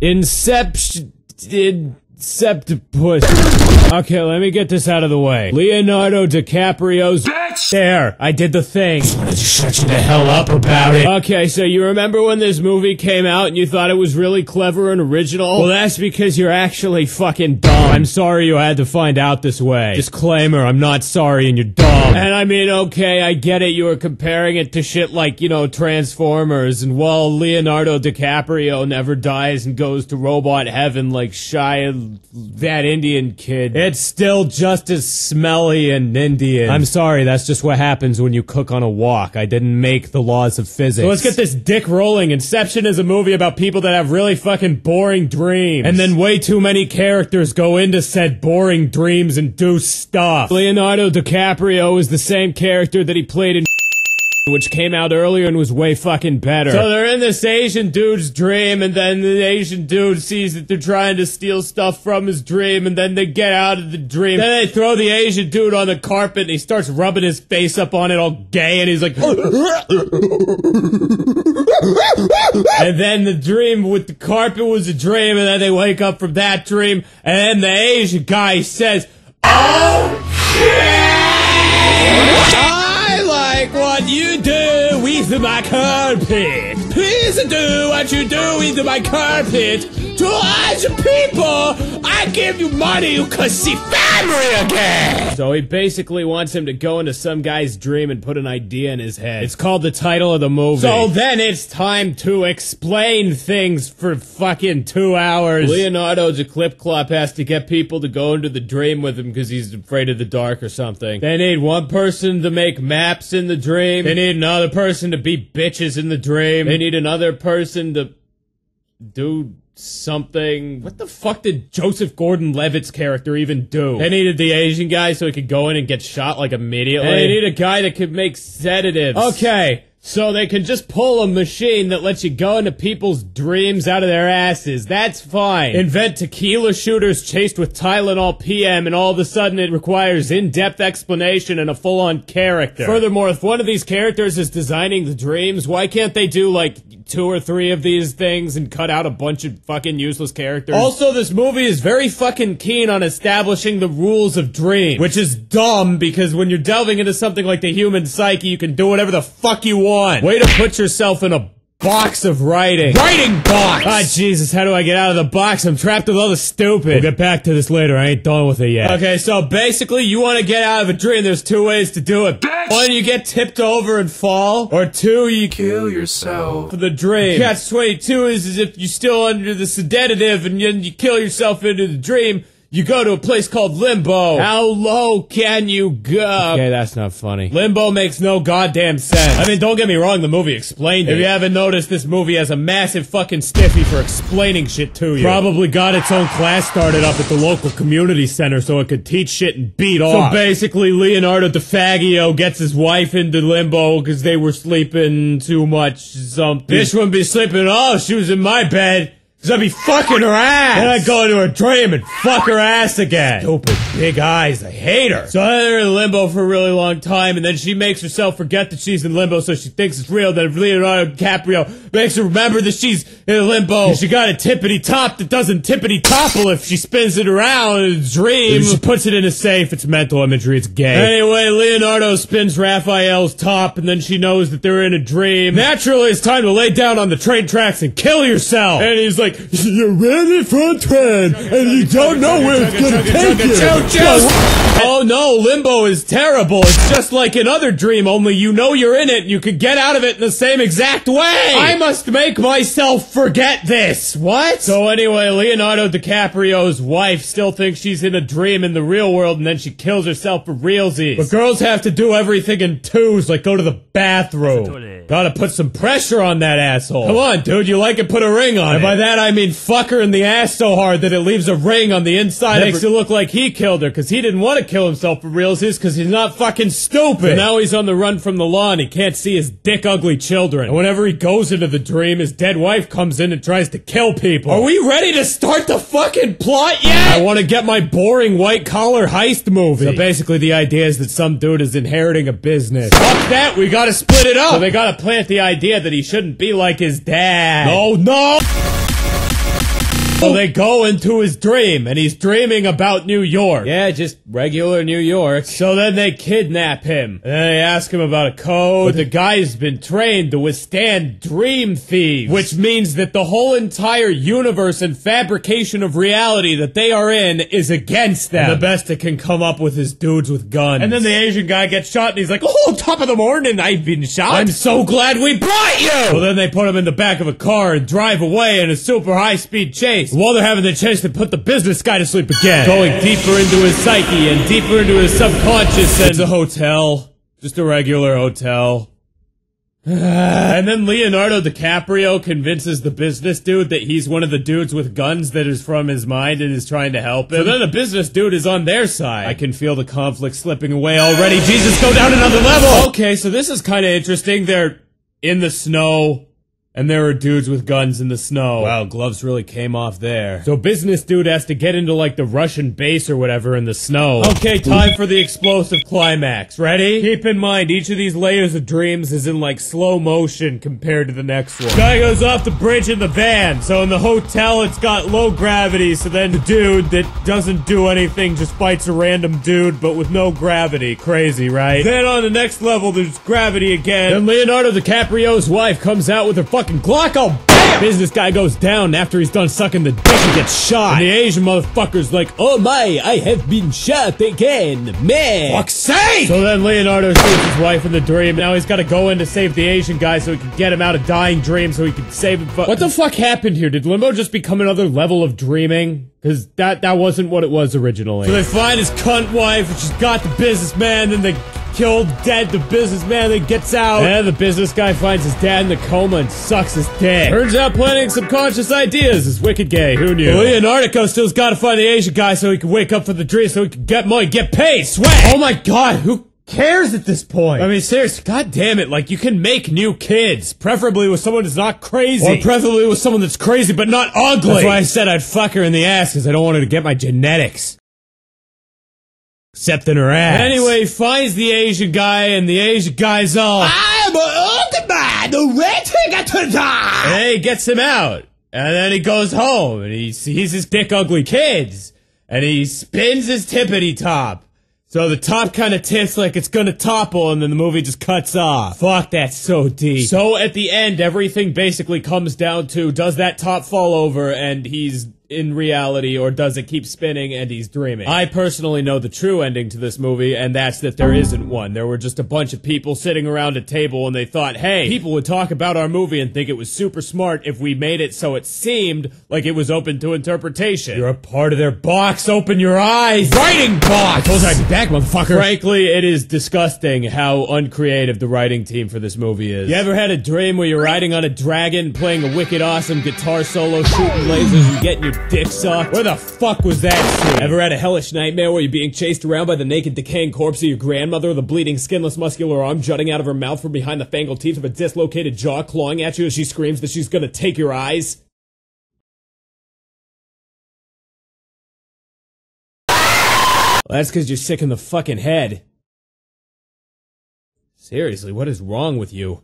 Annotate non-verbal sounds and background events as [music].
Inception. Septipus. Okay, let me get this out of the way. Leonardo DiCaprio's. Bitch! There, I did the thing. Shut you the hell up about it. Okay, so you remember when this movie came out and you thought it was really clever and original? Well, that's because you're actually fucking dumb. I'm sorry you had to find out this way. Disclaimer, I'm not sorry and you're dumb. And I mean, okay, I get it, you were comparing it to shit like, you know, Transformers, and while Leonardo DiCaprio never dies and goes to robot heaven like Shia that Indian kid, it's still just as smelly and Indian. I'm sorry, that's just what happens when you cook on a wok. I didn't make the laws of physics. So let's get this dick rolling. Inception is a movie about people that have really fucking boring dreams. And then way too many characters go into said boring dreams and do stuff. Leonardo DiCaprio is the same character that he played in which came out earlier and was way fucking better. So they're in this Asian dude's dream, and then the Asian dude sees that they're trying to steal stuff from his dream, and then they get out of the dream. Then they throw the Asian dude on the carpet, and he starts rubbing his face up on it all gay, and he's like, [laughs] and then the dream with the carpet was a dream, and then they wake up from that dream, and then the Asian guy says, Oh shit! Oh, with my carpet. Please do what you do with my carpet. To Asian people, I give you money, you see family again. So he basically wants him to go into some guy's dream and put an idea in his head. It's called the title of the movie. So then it's time to explain things for fucking two hours. Leonardo's a clip clop has to get people to go into the dream with him because he's afraid of the dark or something. They need one person to make maps in the dream. They need another person to be bitches in the dream. They need another person to do something. What the fuck did Joseph Gordon-Levitt's character even do? They needed the Asian guy so he could go in and get shot like immediately. They need a guy that could make sedatives. Okay. So they can just pull a machine that lets you go into people's dreams out of their asses. That's fine. Invent tequila shooters chased with Tylenol PM and all of a sudden it requires in-depth explanation and a full-on character. Furthermore, if one of these characters is designing the dreams, why can't they do like two or three of these things and cut out a bunch of fucking useless characters? Also, this movie is very fucking keen on establishing the rules of Dream, which is dumb because when you're delving into something like the human psyche, you can do whatever the fuck you want. Way to put yourself in a box of writing. Writing box! Ah, Jesus, how do I get out of the box? I'm trapped with all the stupid. We'll get back to this later. I ain't done with it yet. Okay, so basically, you want to get out of a dream. There's two ways to do it. Bitch! One, you get tipped over and fall. Or two, you Kill yourself. for the dream. Catch 22 is, is if you're still under the sedative and then you kill yourself into the dream. You go to a place called Limbo. How low can you go? Okay, that's not funny. Limbo makes no goddamn sense. I mean, don't get me wrong, the movie explained it. If you haven't noticed, this movie has a massive fucking stiffy for explaining shit to you. Probably got its own class started up at the local community center so it could teach shit and beat off. So basically, Leonardo DeFagio gets his wife into limbo because they were sleeping too much something. Bitch wouldn't be sleeping at all. She was in my bed. Cause I'd be fucking her ass! Then I'd go into her dream and fuck her ass again! Stupid big eyes, I hate her! So they're in limbo for a really long time, and then she makes herself forget that she's in limbo, so she thinks it's real, then Leonardo DiCaprio makes her remember that she's in limbo. And she got a tippity top that doesn't tippity topple if she spins it around in a dream. She puts it in a safe, it's mental imagery, it's gay. Anyway, Leonardo spins Raphael's top, and then she knows that they're in a dream. Naturally, it's time to lay down on the train tracks and kill yourself! And he's like, you're ready for a train, and you don't know where it's gonna take you. Oh no, limbo is terrible. It's just like another dream, only you know you're in it. And you could get out of it in the same exact way. I must make myself forget this. What? So anyway, Leonardo DiCaprio's wife still thinks she's in a dream in the real world, and then she kills herself for realsies. But girls have to do everything in twos, like go to the bathroom. Gotta put some pressure on that asshole. Come on, dude, you like it, put a ring on and it. by that I mean fuck her in the ass so hard that it leaves a ring on the inside. Makes it look like he killed her, because he didn't want to kill himself for realsies, because he's not fucking stupid. So now he's on the run from the law, and he can't see his dick ugly children. And whenever he goes into the dream, his dead wife comes in and tries to kill people. Are we ready to start the fucking plot yet? I want to get my boring white collar heist movie. So basically the idea is that some dude is inheriting a business. Fuck that, we gotta split it up. So they gotta plant the idea that he shouldn't be like his dad. No, no! So they go into his dream, and he's dreaming about New York. Yeah, just regular New York. So then they kidnap him. And then they ask him about a code. But the guy's been trained to withstand dream thieves. Which means that the whole entire universe and fabrication of reality that they are in is against them. And the best that can come up with is dudes with guns. And then the Asian guy gets shot, and he's like, oh, top of the morning, I've been shot. I'm so glad we brought you! Well, then they put him in the back of a car and drive away in a super high-speed chase. While they're having the chance to put the business guy to sleep again. Going deeper into his psyche and deeper into his subconscious. And it's a hotel. Just a regular hotel. [sighs] and then Leonardo DiCaprio convinces the business dude that he's one of the dudes with guns that is from his mind and is trying to help him. So then the business dude is on their side. I can feel the conflict slipping away already. Jesus, go down another level! Okay, so this is kind of interesting. They're in the snow. And there are dudes with guns in the snow. Wow, gloves really came off there. So business dude has to get into like the Russian base or whatever in the snow. Okay, time for the explosive climax. Ready? Keep in mind, each of these layers of dreams is in like slow motion compared to the next one. Guy goes off the bridge in the van. So in the hotel, it's got low gravity. So then the dude that doesn't do anything just fights a random dude, but with no gravity. Crazy, right? Then on the next level, there's gravity again. Then Leonardo DiCaprio's wife comes out with her fucking Glock. Oh, bam! Business guy goes down after he's done sucking the dick and gets shot. And the Asian motherfucker's like, oh my, I have been shot again, man. Fuck's sake! So then Leonardo sees his wife in the dream. Now he's got to go in to save the Asian guy so he can get him out of dying dream so he can save him. What the fuck happened here? Did Limbo just become another level of dreaming? Because that, that wasn't what it was originally. So they find his cunt wife and she's got the businessman, then they killed dead the businessman that gets out. And the business guy finds his dad in the coma and sucks his dick. Turns out planning subconscious ideas is wicked gay. Who knew? Leonardo still's gotta find the Asian guy so he can wake up for the dream so he can get money, get paid, sweat. Oh my god, who cares at this point? I mean, seriously, god damn it, like, you can make new kids. Preferably with someone that's not crazy. Or preferably with someone that's crazy but not ugly. That's why I said I'd fuck her in the ass, because I don't want her to get my genetics. Except in her ass. Anyway, finds the Asian guy, and the Asian guy's all, I'm an man, the waiting to die! And he gets him out. And then he goes home, and he sees his dick ugly kids. And he spins his tippity top. So the top kind of tips like it's gonna topple and then the movie just cuts off. Fuck, that's so deep. So at the end, everything basically comes down to does that top fall over and he's in reality or does it keep spinning and he's dreaming? I personally know the true ending to this movie and that's that there isn't one. There were just a bunch of people sitting around a table and they thought, hey, people would talk about our movie and think it was super smart if we made it so it seemed like it was open to interpretation. You're a part of their box, open your eyes! Writing box! I told you I'd be back, motherfucker! Frankly, it is disgusting how uncreative the writing team for this movie is. You ever had a dream where you're riding on a dragon, playing a wicked awesome guitar solo, shooting lasers, and getting your dick sucked? Where the fuck was that shit? Ever had a hellish nightmare where you're being chased around by the naked decaying corpse of your grandmother, the bleeding skinless muscular arm jutting out of her mouth from behind the fangled teeth of a dislocated jaw clawing at you as she screams that she's gonna take your eyes? Well, that's because you're sick in the fucking head. Seriously, what is wrong with you?